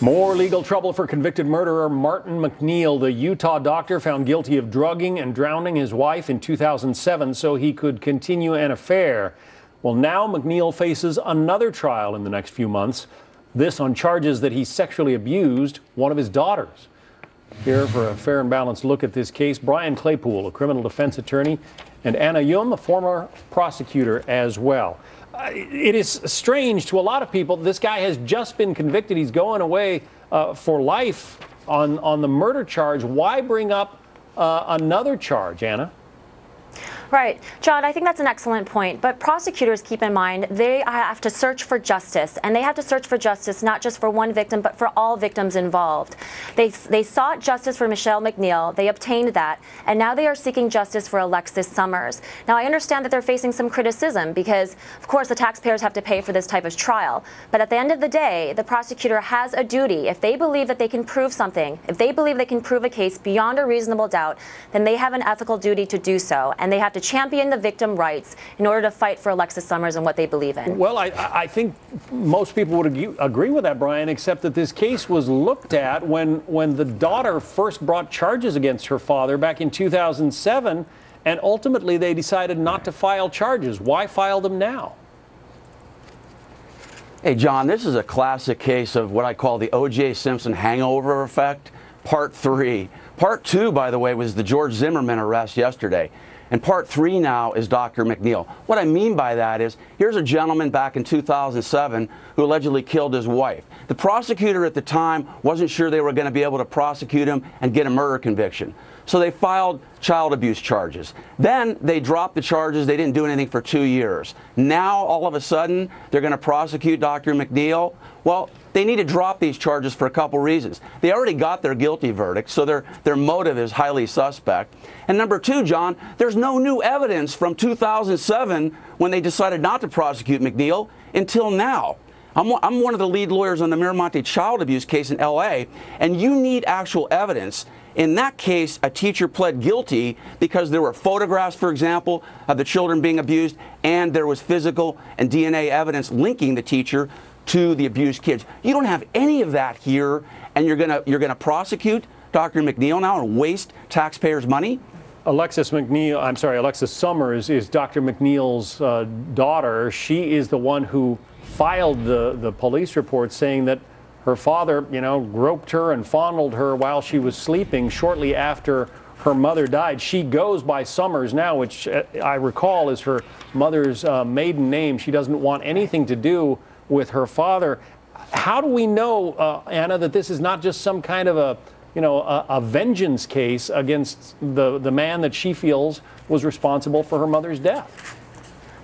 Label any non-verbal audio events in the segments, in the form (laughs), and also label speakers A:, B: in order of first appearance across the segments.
A: More legal trouble for convicted murderer Martin MacNeill. The Utah doctor found guilty of drugging and drowning his wife in 2007 so he could continue an affair. Well, now MacNeill faces another trial in the next few months. This on charges that he sexually abused one of his daughters. Here for a fair and balanced look at this case, Brian Claypool, a criminal defense attorney, and Anna Yum, a former prosecutor as well it is strange to a lot of people. This guy has just been convicted. He's going away uh, for life on, on the murder charge. Why bring up uh, another charge, Anna?
B: Right. John, I think that's an excellent point. But prosecutors, keep in mind, they have to search for justice. And they have to search for justice not just for one victim, but for all victims involved. They, they sought justice for Michele MacNeill. They obtained that. And now they are seeking justice for Alexis Somers. Now, I understand that they're facing some criticism because, of course, the taxpayers have to pay for this type of trial. But at the end of the day, the prosecutor has a duty. If they believe that they can prove something, if they believe they can prove a case beyond a reasonable doubt, then they have an ethical duty to do so. And they have to champion the victim rights in order to fight for Alexis Somers and what they believe in.
A: Well, I, I think most people would agree with that, Brian, except that this case was looked at when, when the daughter first brought charges against her father back in 2007, and ultimately they decided not to file charges. Why file them now?
C: Hey, John, this is a classic case of what I call the O.J. Simpson hangover effect, part three. Part two, by the way, was the George Zimmerman arrest yesterday. And part three now is Dr. MacNeill. What I mean by that is here's a gentleman back in 2007 who allegedly killed his wife. The prosecutor at the time wasn't sure they were going to be able to prosecute him and get a murder conviction. So they filed child abuse charges. Then they dropped the charges. They didn't do anything for two years. Now, all of a sudden, they're going to prosecute Dr. MacNeill. Well, they need to drop these charges for a couple reasons. They already got their guilty verdict, so their, their motive is highly suspect. And number two, John, there's no new evidence from 2007 when they decided not to prosecute MacNeill until now. I'm, I'm one of the lead lawyers on the Miramonte child abuse case in LA, and you need actual evidence. In that case, a teacher pled guilty because there were photographs, for example, of the children being abused, and there was physical and DNA evidence linking the teacher to the abused kids. You don't have any of that here, and you're gonna you're gonna prosecute Dr. MacNeill now and waste taxpayers' money.
A: Alexis MacNeill, I'm sorry, Alexis Somers is Dr. MacNeill's uh, daughter. She is the one who filed the, the police report saying that her father, you know, groped her and fondled her while she was sleeping shortly after her mother died. She goes by Somers now, which uh, I recall is her mother's uh, maiden name. She doesn't want anything to do with her father. How do we know, uh, Anna, that this is not just some kind of a, you know, a, a vengeance case against the, the man that she feels was responsible for her mother's death?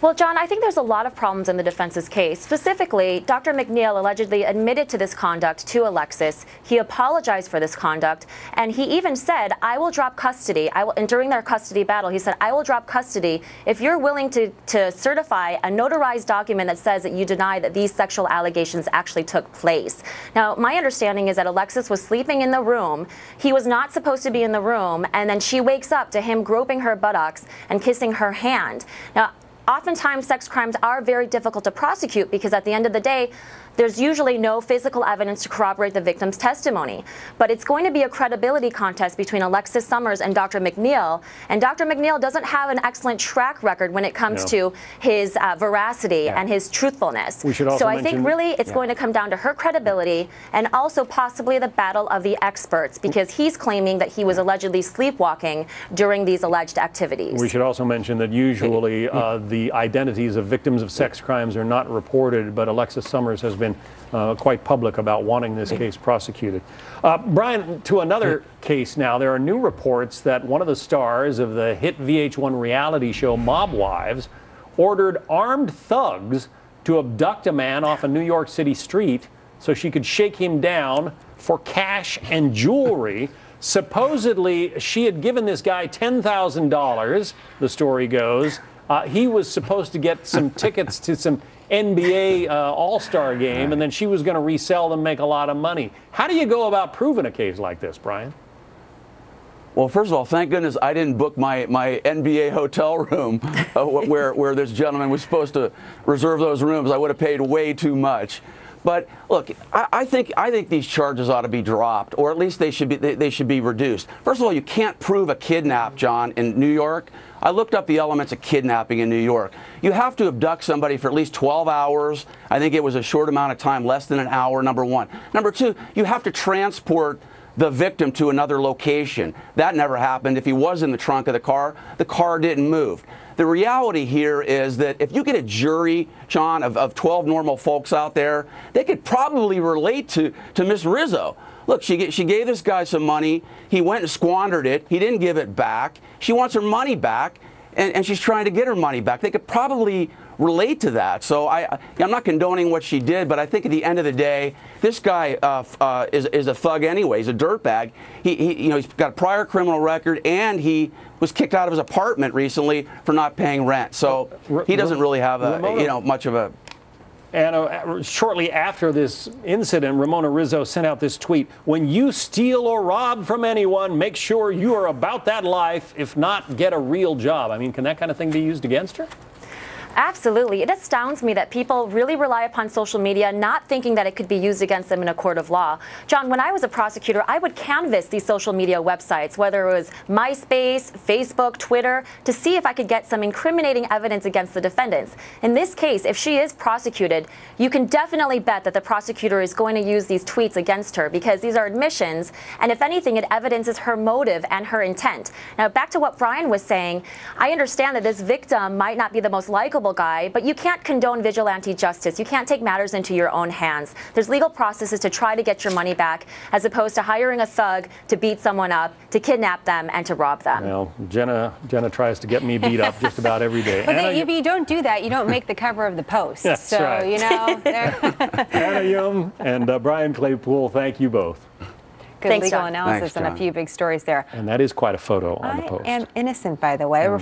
B: Well, John, I think there's a lot of problems in the defense's case. Specifically, Dr. MacNeill allegedly admitted to this conduct to Alexis. He apologized for this conduct, and he even said, I will drop custody. I will, and during their custody battle, he said, I will drop custody if you're willing to, to certify a notarized document that says that you deny that these sexual allegations actually took place. Now, my understanding is that Alexis was sleeping in the room. He was not supposed to be in the room, and then she wakes up to him groping her buttocks and kissing her hand. Now, oftentimes sex crimes are very difficult to prosecute because at the end of the day, there's usually no physical evidence to corroborate the victim's testimony. But it's going to be a credibility contest between Alexis Somers and Dr. MacNeill. And Dr. MacNeill doesn't have an excellent track record when it comes no. to his uh, veracity yeah. and his truthfulness. so I think really it's yeah. going to come down to her credibility and also possibly the battle of the experts because he's claiming that he was allegedly sleepwalking during these alleged activities.
A: We should also mention that usually uh, the identities of victims of sex crimes are not reported, but Alexis Somers has been uh, quite public about wanting this case prosecuted. Uh, Brian, to another case now, there are new reports that one of the stars of the hit VH1 reality show Mob Wives ordered armed thugs to abduct a man off a New York City street so she could shake him down for cash and jewelry. Supposedly, she had given this guy $10,000, the story goes. Uh, he was supposed to get some (laughs) tickets to some NBA uh, All Star game, and then she was going to resell them, make a lot of money. How do you go about proving a case like this, Brian?
C: Well, first of all, thank goodness I didn't book my, my NBA hotel room uh, where, where this gentleman was supposed to reserve those rooms. I would have paid way too much. But look, I, I, think I think these charges ought to be dropped, or at least they should be they, they, should be reduced. First of all, you can't prove a kidnap, John, in New York. I looked up the elements of kidnapping in New York. You have to abduct somebody for at least 12 hours. I think it was a short amount of time, less than an hour. Number one. Number two, you have to transport the victim to another location. That never happened. If he was in the trunk of the car, the car didn't move. The reality here is that if you get a jury, John, of, of 12 normal folks out there, they could probably relate to, to Miss Rizzo. Look, she, she gave this guy some money. He went and squandered it. He didn't give it back. She wants her money back, and, and she's trying to get her money back. They could probably relate to that. So I, I'm not condoning what she did, but I think at the end of the day, this guy uh, uh, is, is a thug anyway. He's a dirtbag. He, he, you know, he's got a prior criminal record, and he was kicked out of his apartment recently for not paying rent. So he doesn't really have a, you know, much of a
A: and uh, shortly after this incident, Ramona Rizzo sent out this tweet When you steal or rob from anyone, make sure you are about that life. If not, get a real job. I mean, can that kind of thing be used against her?
B: Absolutely. It astounds me that people really rely upon social media, not thinking that it could be used against them in a court of law. John, when I was a prosecutor, I would canvass these social media websites, whether it was MySpace, Facebook, Twitter, to see if I could get some incriminating evidence against the defendants. In this case, if she is prosecuted, you can definitely bet that the prosecutor is going to use these tweets against her because these are admissions, and if anything, it evidences her motive and her intent. Now, back to what Brian was saying, I understand that this victim might not be the most likable guy, but you can't condone vigilante justice. You can't take matters into your own hands. There's legal processes to try to get your money back, as opposed to hiring a thug to beat someone up, to kidnap them, and to rob them.
A: Well, Jenna, Jenna tries to get me beat up just about every day. (laughs)
D: well, Anna, if you don't do that, you don't make the cover of the Post. (laughs)
A: That's
D: so,
A: right.
D: you know. (laughs)
A: Anna Yum and uh, Brian Claypool, thank you both.
D: Good
B: Thanks,
D: legal
B: John.
D: analysis
C: Thanks,
D: and a few big stories there.
A: And that is quite a photo on
D: I
A: the post.
D: I am innocent, by the way. Mm.